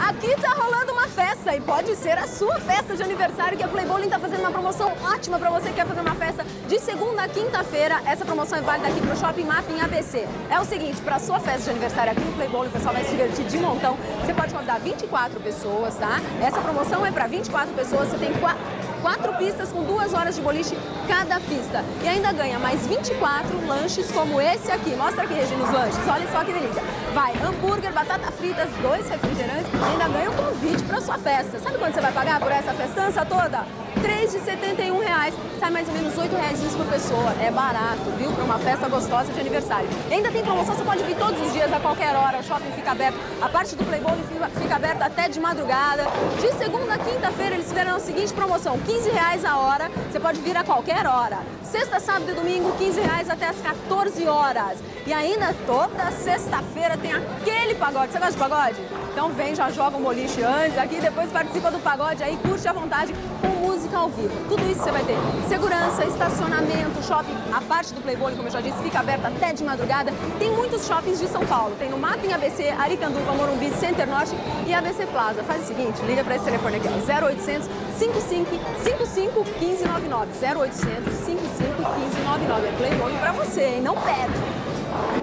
Aqui tá rolando uma festa e pode ser a sua festa de aniversário que a Play Bowling tá fazendo uma promoção ótima para você que quer fazer uma festa de segunda a quinta-feira. Essa promoção é válida aqui pro Shopping Map em ABC. É o seguinte, para sua festa de aniversário aqui no Play Bowling, o pessoal vai se divertir de montão. Você pode convidar 24 pessoas, tá? Essa promoção é para 24 pessoas, você tem quatro quatro pistas com duas horas de boliche cada pista. E ainda ganha mais 24 lanches como esse aqui. Mostra aqui, Regina, os lanches. Olha só que delícia. Vai, hambúrguer, batata fritas, dois refrigerantes e ainda ganha um convite para sua festa. Sabe quanto você vai pagar por essa festança toda? 3 de 71 reais. Sai mais ou menos 8 reais por pessoa. É barato, viu? Para uma festa gostosa de aniversário. Ainda tem promoção, você pode vir todos os dias, a qualquer hora. O shopping fica aberto. A parte do Playboy fica aberta até de madrugada. De segunda a quinta-feira eles fizeram a seguinte promoção: 15 reais a hora. Você pode vir a qualquer hora. Sexta, sábado e domingo, 15 reais até as 14 horas. E ainda toda sexta-feira tem aquele pagode. Você gosta de pagode? Então vem, já joga um boliche antes aqui, depois participa do pagode aí, curte à vontade vivo. Tudo isso você vai ter segurança, estacionamento, shopping. A parte do Playboy, como eu já disse, fica aberta até de madrugada. Tem muitos shoppings de São Paulo. Tem no Mapping ABC, Aricanduva, Morumbi, Center Norte e ABC Plaza. Faz o seguinte, liga para esse telefone aqui, ó, 0800 55 55 1599. 0800 55 1599. É Playboy para você, hein? Não perde.